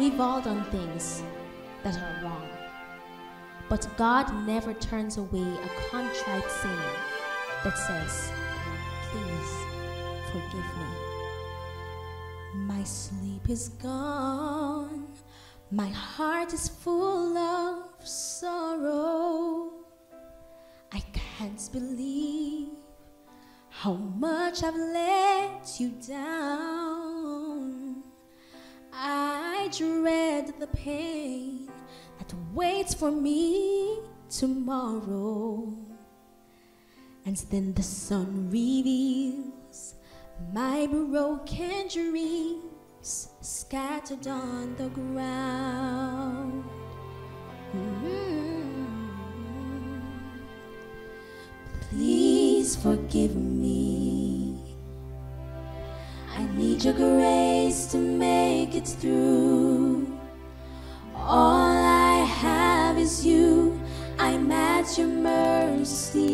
We've all done things that are wrong. But God never turns away a contrite sinner that says, Please forgive me. My sleep is gone, my heart is full of sorrow. I can't believe how much I've let you down. Dread the pain that waits for me tomorrow. And then the sun reveals my broken dreams scattered on the ground. Mm. Please forgive me. Your grace to make it through. All I have is you. I'm at your mercy.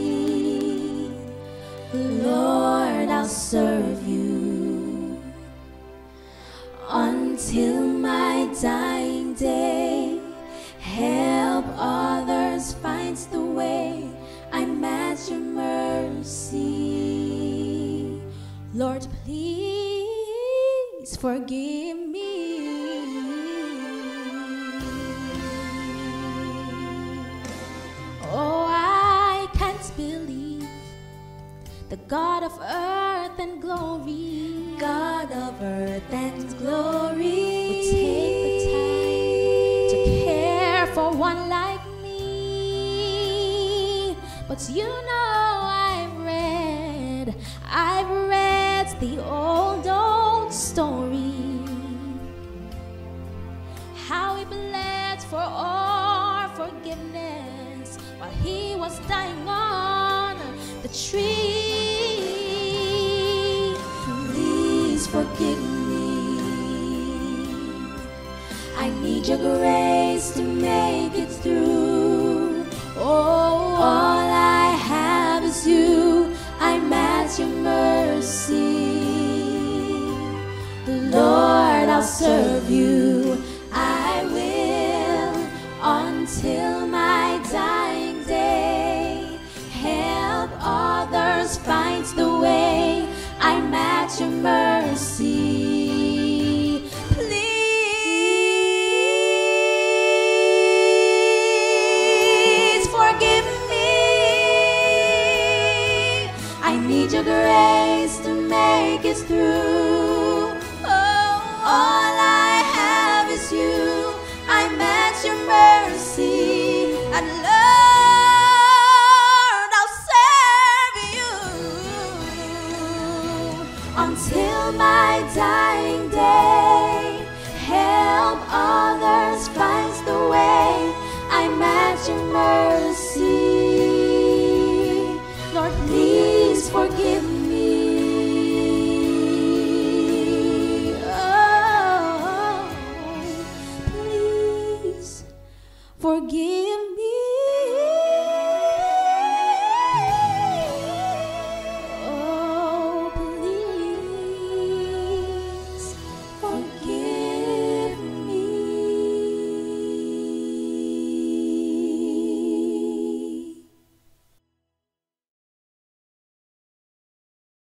Lord, I'll serve you until my dying day. Help others find the way. I'm at your mercy. Lord, please forgive me. Oh, I can't believe the God of earth and glory, God of earth and glory, would take the time to care for one like me. But you know, I've read, I've read the old, old story. How he bled for our forgiveness while he was dying on the tree. Please forgive me. I need your grace to make it through. Serve you. I will until my dying day. Help others find the way. I match your mercy. Please forgive me. I need your grace to make it through. until my dying day. Help others find the way. I imagine mercy. Lord, please forgive me. Oh, please forgive.